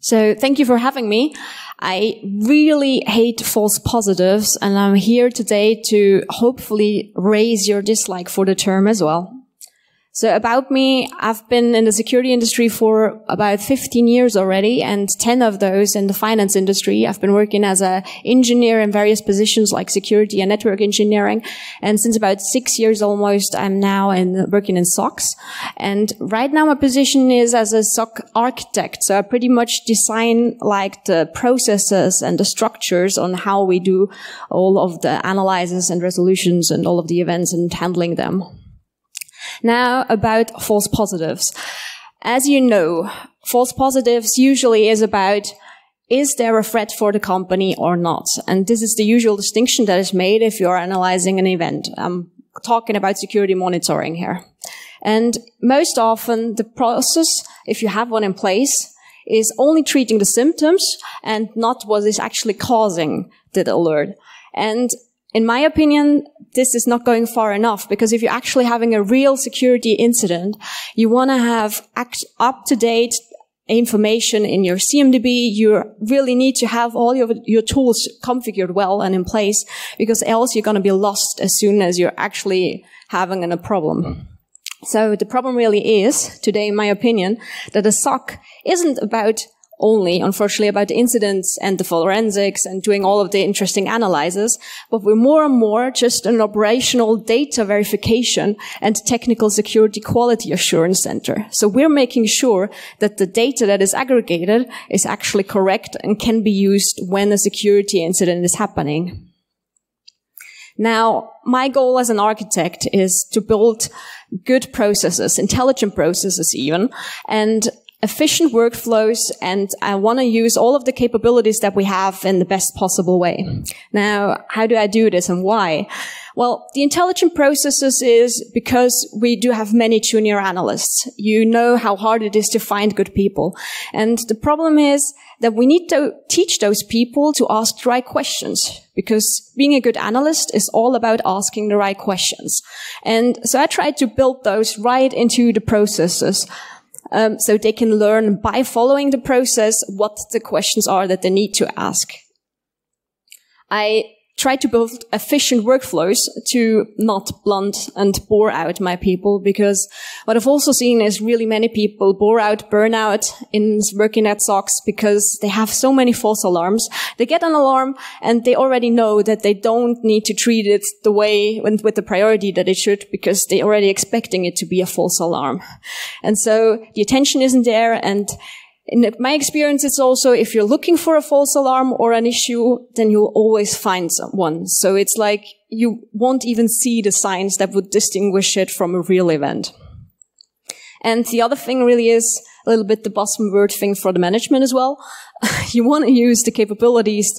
So thank you for having me. I really hate false positives and I'm here today to hopefully raise your dislike for the term as well. So about me, I've been in the security industry for about 15 years already and 10 of those in the finance industry. I've been working as an engineer in various positions like security and network engineering. And since about six years almost, I'm now in, working in SOCs. And right now my position is as a SOC architect. So I pretty much design like the processes and the structures on how we do all of the analyzes and resolutions and all of the events and handling them. Now about false positives. As you know, false positives usually is about is there a threat for the company or not? And this is the usual distinction that is made if you're analyzing an event. I'm talking about security monitoring here. And most often the process, if you have one in place, is only treating the symptoms and not what is actually causing the alert. And in my opinion, this is not going far enough because if you're actually having a real security incident, you want to have up to date information in your CMDB. You really need to have all your, your tools configured well and in place because else you're going to be lost as soon as you're actually having a problem. Mm-hmm. So the problem really is, today, in my opinion, that a SOC isn't about only, unfortunately, about the incidents and the forensics and doing all of the interesting analyses, but we're more and more just an operational data verification and technical security quality assurance center. So we're making sure that the data that is aggregated is actually correct and can be used when a security incident is happening. Now, my goal as an architect is to build good processes, intelligent processes even, and efficient workflows and I want to use all of the capabilities that we have in the best possible way. Now, how do I do this and why? Well, the intelligent processes is because we do have many junior analysts. You know how hard it is to find good people. And the problem is that we need to teach those people to ask the right questions because being a good analyst is all about asking the right questions. And so I tried to build those right into the processes um, so they can learn by following the process what the questions are that they need to ask. I try to build efficient workflows to not blunt and bore out my people because what I've also seen is really many people bore out, burn out in working at SOCs because they have so many false alarms. They get an alarm and they already know that they don't need to treat it the way and with the priority that it should because they're already expecting it to be a false alarm. And so the attention isn't there and in my experience, it's also if you're looking for a false alarm or an issue, then you'll always find one. So it's like you won't even see the signs that would distinguish it from a real event. And the other thing really is a little bit the buzzword thing for the management as well. you want to use the capabilities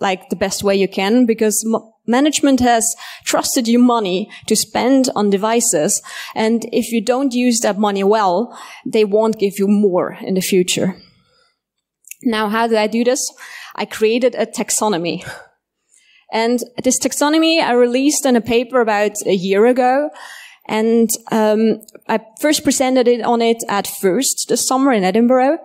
like the best way you can because management has trusted you money to spend on devices. And if you don't use that money well, they won't give you more in the future. Now, how did I do this? I created a taxonomy. And this taxonomy I released in a paper about a year ago. And um, I first presented it on it at first this summer in Edinburgh.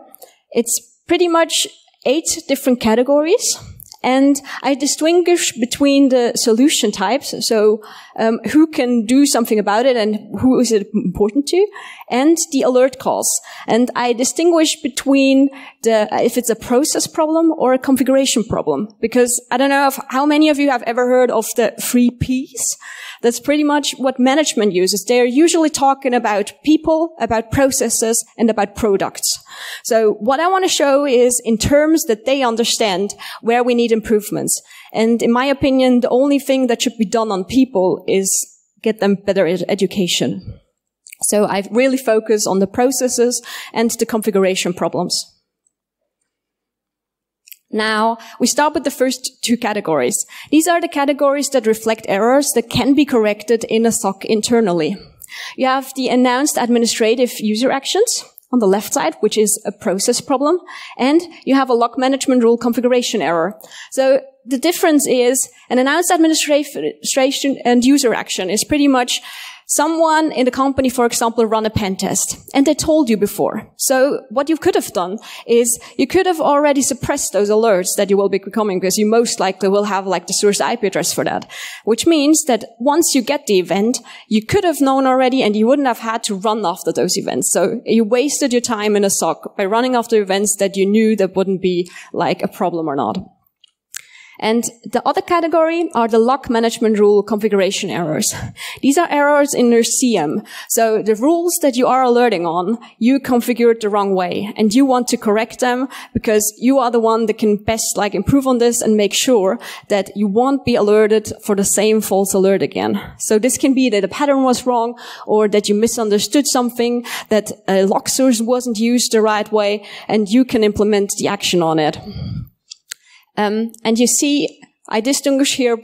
It's pretty much eight different categories and I distinguish between the solution types, so um, who can do something about it and who is it important to, and the alert calls. And I distinguish between the if it's a process problem or a configuration problem, because I don't know if, how many of you have ever heard of the three Ps. That's pretty much what management uses. They're usually talking about people, about processes, and about products. So what I want to show is in terms that they understand where we need improvements. And in my opinion, the only thing that should be done on people is get them better ed education. So I really focus on the processes and the configuration problems. Now, we start with the first two categories. These are the categories that reflect errors that can be corrected in a SOC internally. You have the announced administrative user actions on the left side, which is a process problem, and you have a log management rule configuration error. So the difference is an announced administration and user action is pretty much Someone in the company, for example, run a pen test and they told you before. So what you could have done is you could have already suppressed those alerts that you will be becoming because you most likely will have like the source IP address for that, which means that once you get the event, you could have known already and you wouldn't have had to run after those events. So you wasted your time in a SOC by running after events that you knew that wouldn't be like a problem or not. And the other category are the log management rule configuration errors. These are errors in your SIEM. So the rules that you are alerting on, you configured the wrong way and you want to correct them because you are the one that can best like improve on this and make sure that you won't be alerted for the same false alert again. So this can be that the pattern was wrong or that you misunderstood something, that a log source wasn't used the right way and you can implement the action on it. Um, and you see, I distinguish here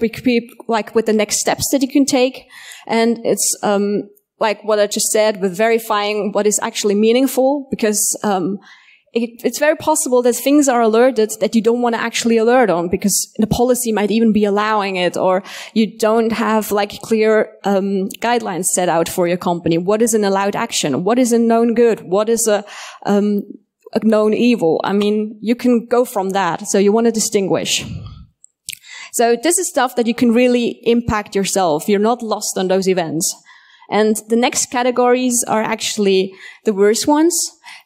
like with the next steps that you can take, and it's um, like what I just said with verifying what is actually meaningful, because um, it, it's very possible that things are alerted that you don't want to actually alert on, because the policy might even be allowing it, or you don't have like clear um, guidelines set out for your company. What is an allowed action? What is a known good? What is a um, a known evil. I mean, you can go from that. So you want to distinguish. So this is stuff that you can really impact yourself. You're not lost on those events. And the next categories are actually the worst ones.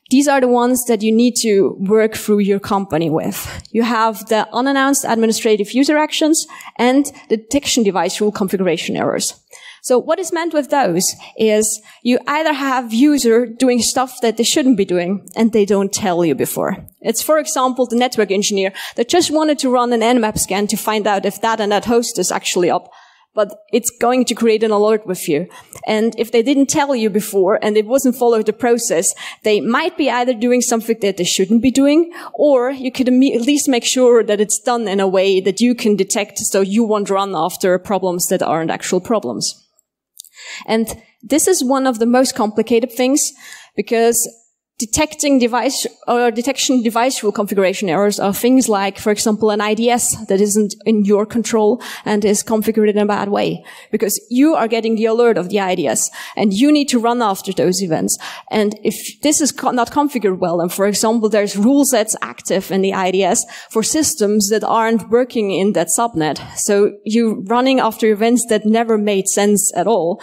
These are the ones that you need to work through your company with. You have the unannounced administrative user actions and the detection device rule configuration errors. So what is meant with those is you either have user doing stuff that they shouldn't be doing and they don't tell you before. It's, for example, the network engineer that just wanted to run an nmap scan to find out if that and that host is actually up but it's going to create an alert with you. And if they didn't tell you before and it wasn't followed the process, they might be either doing something that they shouldn't be doing, or you could at least make sure that it's done in a way that you can detect so you won't run after problems that aren't actual problems. And this is one of the most complicated things because detecting device or detection device rule configuration errors are things like, for example, an IDS that isn't in your control and is configured in a bad way because you are getting the alert of the IDS and you need to run after those events. And if this is co not configured well, and for example, there's rule sets active in the IDS for systems that aren't working in that subnet. So you're running after events that never made sense at all.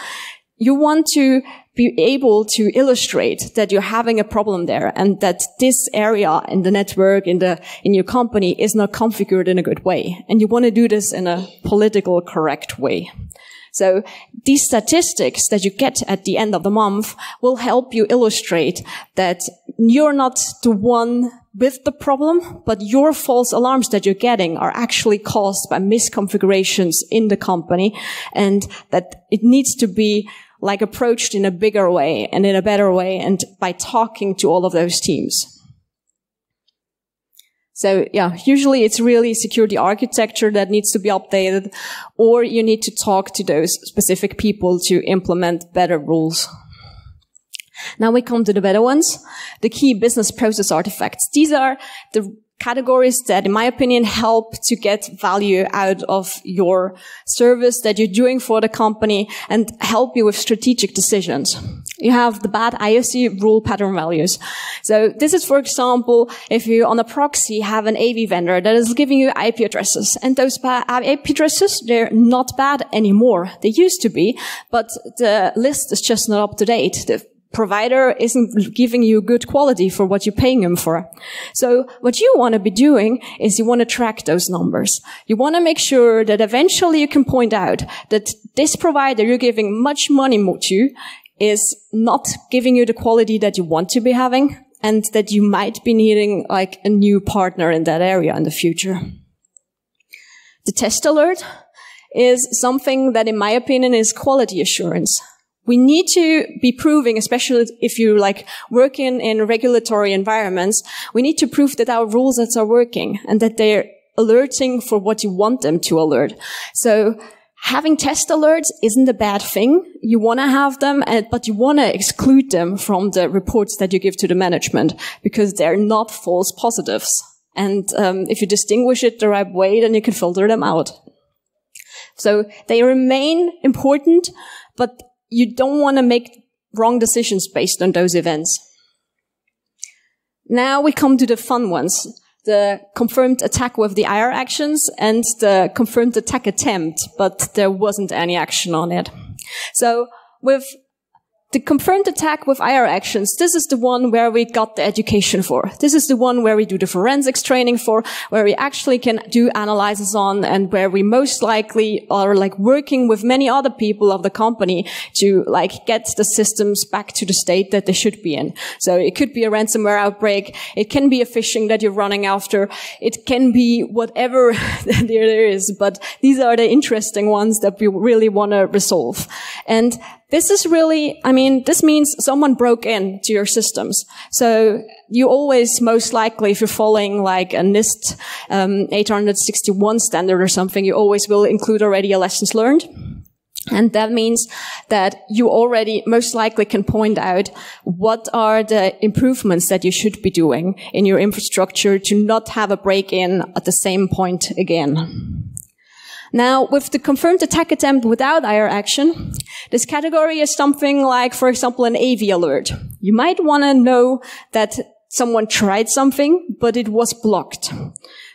You want to be able to illustrate that you're having a problem there and that this area in the network, in the, in your company is not configured in a good way. And you want to do this in a political correct way. So these statistics that you get at the end of the month will help you illustrate that you're not the one with the problem, but your false alarms that you're getting are actually caused by misconfigurations in the company and that it needs to be like approached in a bigger way and in a better way and by talking to all of those teams. So yeah, usually it's really security architecture that needs to be updated or you need to talk to those specific people to implement better rules. Now we come to the better ones, the key business process artifacts. These are the categories that, in my opinion, help to get value out of your service that you're doing for the company and help you with strategic decisions. You have the bad IOC rule pattern values. So this is, for example, if you on a proxy have an AV vendor that is giving you IP addresses and those IP addresses, they're not bad anymore. They used to be, but the list is just not up to date. The provider isn't giving you good quality for what you're paying them for. So what you want to be doing is you want to track those numbers. You want to make sure that eventually you can point out that this provider you're giving much money to is not giving you the quality that you want to be having and that you might be needing like a new partner in that area in the future. The test alert is something that in my opinion is quality assurance we need to be proving, especially if you like working in regulatory environments, we need to prove that our rules that are working and that they're alerting for what you want them to alert. So having test alerts isn't a bad thing. You want to have them, but you want to exclude them from the reports that you give to the management because they're not false positives. And um, if you distinguish it the right way, then you can filter them out. So they remain important, but you don't want to make wrong decisions based on those events. Now we come to the fun ones. The confirmed attack with the IR actions and the confirmed attack attempt, but there wasn't any action on it. So with the confirmed attack with IR actions, this is the one where we got the education for. This is the one where we do the forensics training for, where we actually can do analysis on, and where we most likely are like working with many other people of the company to like get the systems back to the state that they should be in. So it could be a ransomware outbreak. It can be a phishing that you're running after. It can be whatever there is, but these are the interesting ones that we really want to resolve. And this is really, I mean, this means someone broke in to your systems. So you always, most likely, if you're following like a NIST um, 861 standard or something, you always will include already a lessons learned. And that means that you already most likely can point out what are the improvements that you should be doing in your infrastructure to not have a break in at the same point again. Now, with the confirmed attack attempt without IR action, this category is something like, for example, an AV alert. You might want to know that someone tried something, but it was blocked.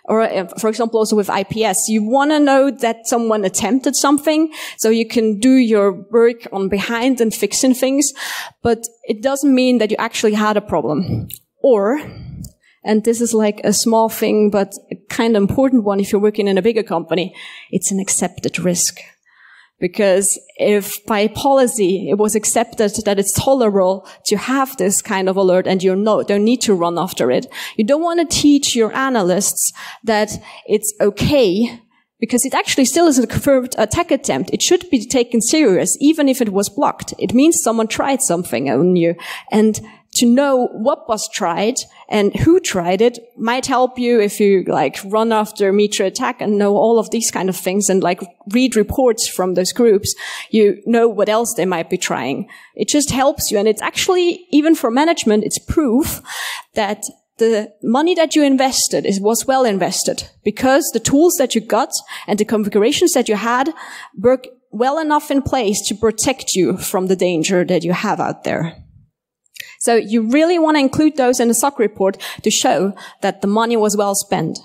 Or, uh, for example, also with IPS, you want to know that someone attempted something, so you can do your work on behind and fixing things, but it doesn't mean that you actually had a problem. Or, and this is like a small thing, but kind of important one if you're working in a bigger company. It's an accepted risk. Because if by policy it was accepted that it's tolerable to have this kind of alert and you no, don't need to run after it, you don't want to teach your analysts that it's okay because it actually still is a confirmed attack attempt. It should be taken serious, even if it was blocked. It means someone tried something on you. And to know what was tried and who tried it might help you if you like run after MITRE ATT&CK and know all of these kind of things and like read reports from those groups. You know what else they might be trying. It just helps you. And it's actually, even for management, it's proof that the money that you invested is, was well invested because the tools that you got and the configurations that you had work well enough in place to protect you from the danger that you have out there. So you really want to include those in the SOC report to show that the money was well spent.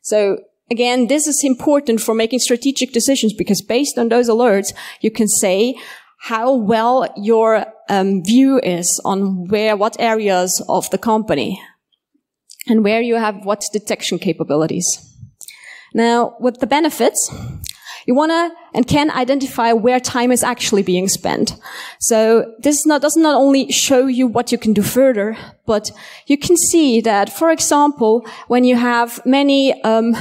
So again, this is important for making strategic decisions because based on those alerts, you can say how well your um, view is on where, what areas of the company and where you have what detection capabilities. Now, with the benefits, you want to and can identify where time is actually being spent. So this not, does not only show you what you can do further, but you can see that, for example, when you have many, um,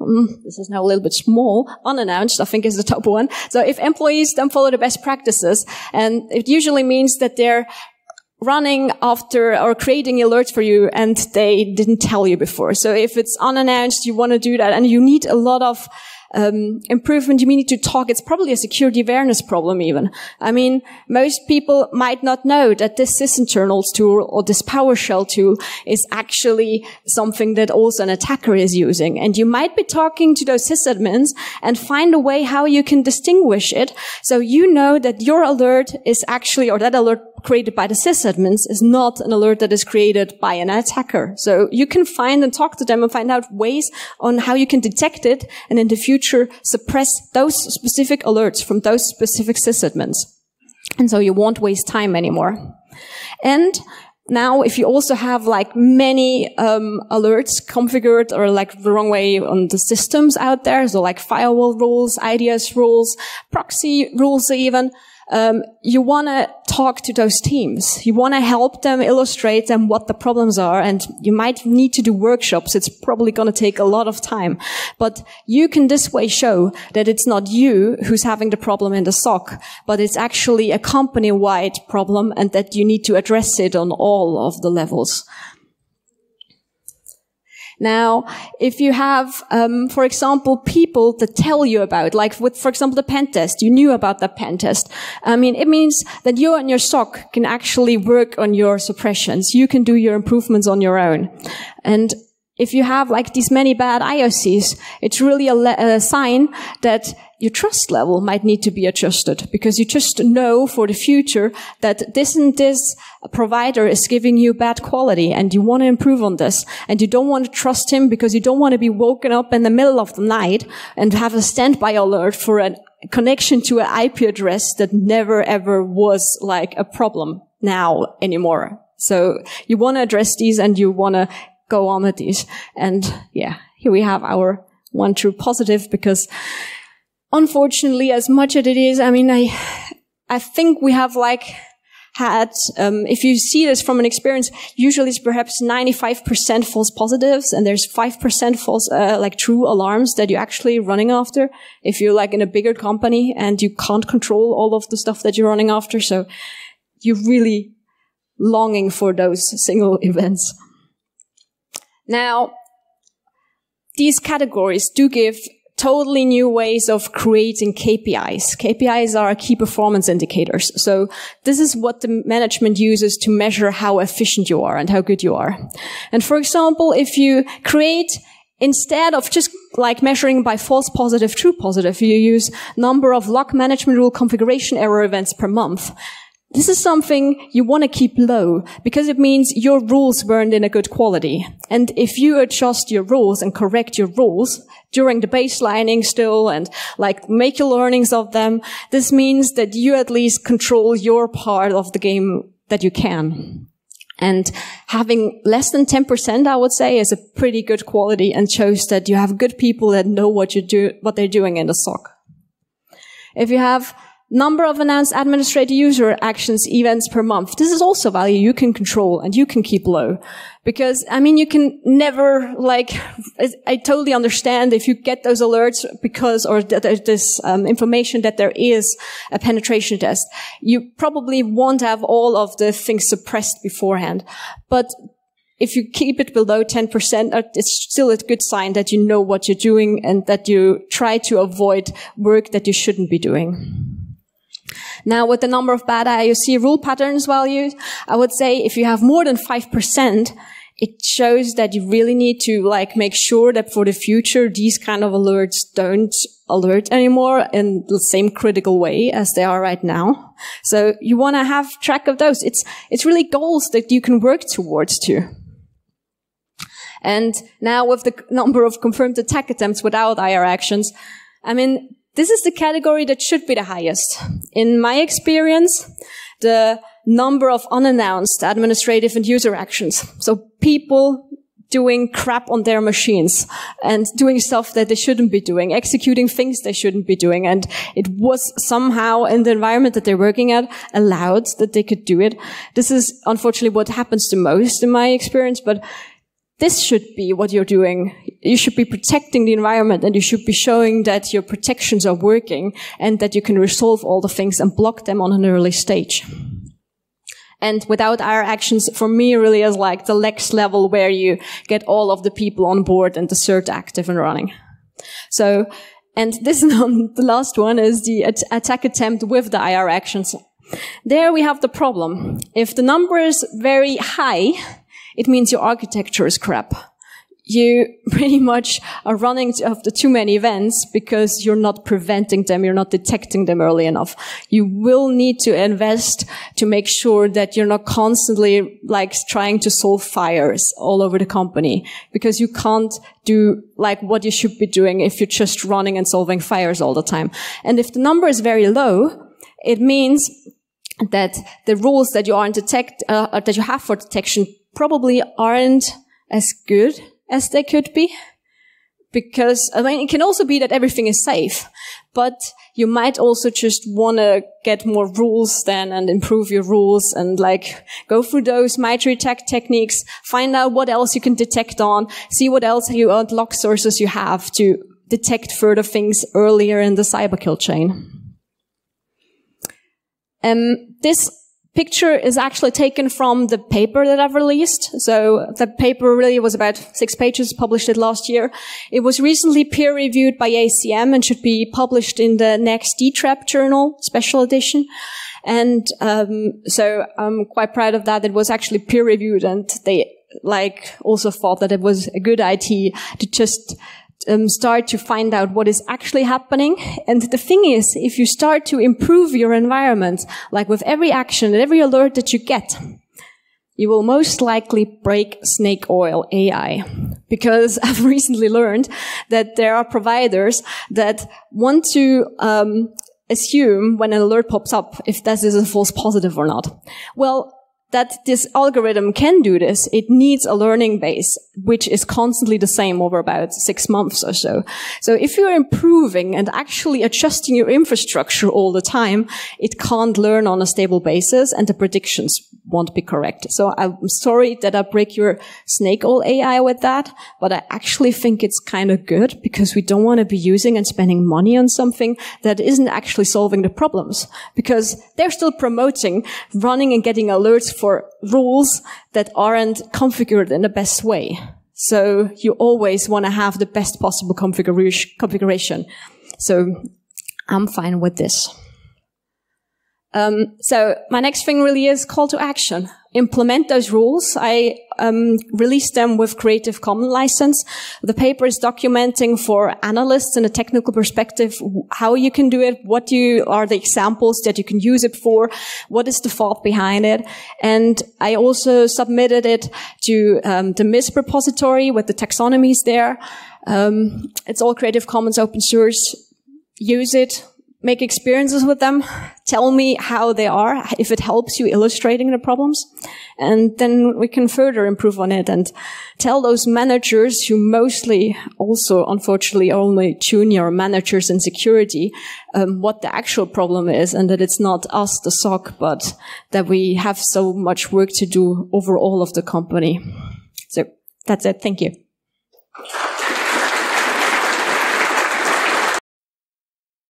mm, this is now a little bit small, unannounced, I think is the top one. So if employees don't follow the best practices, and it usually means that they're running after or creating alerts for you and they didn't tell you before. So if it's unannounced, you want to do that and you need a lot of um, improvement you need to talk. It's probably a security awareness problem even. I mean, most people might not know that this sysinternals tool or this PowerShell tool is actually something that also an attacker is using. And you might be talking to those sysadmins and find a way how you can distinguish it. So you know that your alert is actually, or that alert created by the sysadmins is not an alert that is created by an attacker. So you can find and talk to them and find out ways on how you can detect it and in the future suppress those specific alerts from those specific sysadmins. And so you won't waste time anymore. And now, if you also have like many um, alerts configured or like the wrong way on the systems out there, so like firewall rules, IDS rules, proxy rules even, um, you want to talk to those teams. You want to help them, illustrate them what the problems are, and you might need to do workshops. It's probably going to take a lot of time, but you can this way show that it's not you who's having the problem in the SOC, but it's actually a company-wide problem, and that you need to address it on all of the levels. Now, if you have, um, for example, people that tell you about, like with, for example, the pen test, you knew about the pen test. I mean, it means that you and your SOC can actually work on your suppressions. You can do your improvements on your own. And if you have like these many bad IOCs, it's really a, a sign that your trust level might need to be adjusted because you just know for the future that this and this provider is giving you bad quality and you want to improve on this and you don't want to trust him because you don't want to be woken up in the middle of the night and have a standby alert for a connection to an IP address that never ever was like a problem now anymore. So you want to address these and you want to go on with these. And yeah, here we have our one true positive because unfortunately, as much as it is, I mean, I, I think we have like had, um, if you see this from an experience, usually it's perhaps 95% false positives and there's 5% false, uh, like true alarms that you're actually running after. If you're like in a bigger company and you can't control all of the stuff that you're running after. So you're really longing for those single events. Now, these categories do give totally new ways of creating KPIs. KPIs are key performance indicators. So this is what the management uses to measure how efficient you are and how good you are. And for example, if you create Instead of just like measuring by false positive, true positive, you use number of log management rule configuration error events per month. This is something you want to keep low because it means your rules weren't in a good quality. And if you adjust your rules and correct your rules during the baselining still and like make your learnings of them, this means that you at least control your part of the game that you can. And having less than 10%, I would say, is a pretty good quality and shows that you have good people that know what you do, what they're doing in the SOC. If you have Number of announced administrator user actions events per month. This is also value you can control and you can keep low. Because, I mean, you can never, like, I totally understand if you get those alerts because, or there's this um, information that there is a penetration test. You probably won't have all of the things suppressed beforehand. But if you keep it below 10%, uh, it's still a good sign that you know what you're doing and that you try to avoid work that you shouldn't be doing. Now, with the number of bad IOC rule patterns values, I would say if you have more than 5%, it shows that you really need to like make sure that for the future, these kind of alerts don't alert anymore in the same critical way as they are right now. So you want to have track of those. It's, it's really goals that you can work towards too. And now with the number of confirmed attack attempts without IR actions, I mean, this is the category that should be the highest. In my experience, the number of unannounced administrative and user actions. So people doing crap on their machines and doing stuff that they shouldn't be doing, executing things they shouldn't be doing. And it was somehow in the environment that they're working at allowed that they could do it. This is unfortunately what happens the most in my experience, but this should be what you're doing. You should be protecting the environment and you should be showing that your protections are working and that you can resolve all the things and block them on an early stage. And without IR actions, for me, really is like the next level where you get all of the people on board and the cert active and running. So, and this the last one is the attack attempt with the IR actions. There we have the problem. If the number is very high, it means your architecture is crap. You pretty much are running after too many events because you're not preventing them, you're not detecting them early enough. You will need to invest to make sure that you're not constantly like trying to solve fires all over the company because you can't do like what you should be doing if you're just running and solving fires all the time. And if the number is very low, it means that the rules that you are detect uh, that you have for detection probably aren't as good as they could be. Because, I mean, it can also be that everything is safe, but you might also just want to get more rules then and improve your rules and like go through those MITRE ATT&CK techniques, find out what else you can detect on, see what else you log sources you have to detect further things earlier in the cyber kill chain. Um, this picture is actually taken from the paper that I've released. So the paper really was about six pages, published it last year. It was recently peer reviewed by ACM and should be published in the next DTRAP journal, special edition. And um, so I'm quite proud of that. It was actually peer reviewed and they like also thought that it was a good idea to just um, start to find out what is actually happening. And the thing is, if you start to improve your environment, like with every action and every alert that you get, you will most likely break snake oil AI. Because I've recently learned that there are providers that want to um, assume when an alert pops up if this is a false positive or not. Well, that this algorithm can do this, it needs a learning base, which is constantly the same over about six months or so. So if you're improving and actually adjusting your infrastructure all the time, it can't learn on a stable basis and the predictions won't be correct. So I'm sorry that I break your snake oil AI with that, but I actually think it's kind of good because we don't want to be using and spending money on something that isn't actually solving the problems because they're still promoting running and getting alerts for rules that aren't configured in the best way. So you always want to have the best possible configuration. So I'm fine with this. Um, so my next thing really is call to action. Implement those rules. I um, them with Creative Commons license. The paper is documenting for analysts in a technical perspective how you can do it, what you are the examples that you can use it for, what is the thought behind it, and I also submitted it to um, the MISP repository with the taxonomies there. Um, it's all Creative Commons open source. Use it make experiences with them, tell me how they are, if it helps you illustrating the problems, and then we can further improve on it and tell those managers who mostly also, unfortunately, only junior managers in security, um, what the actual problem is and that it's not us, the SOC, but that we have so much work to do over all of the company. So that's it. Thank you.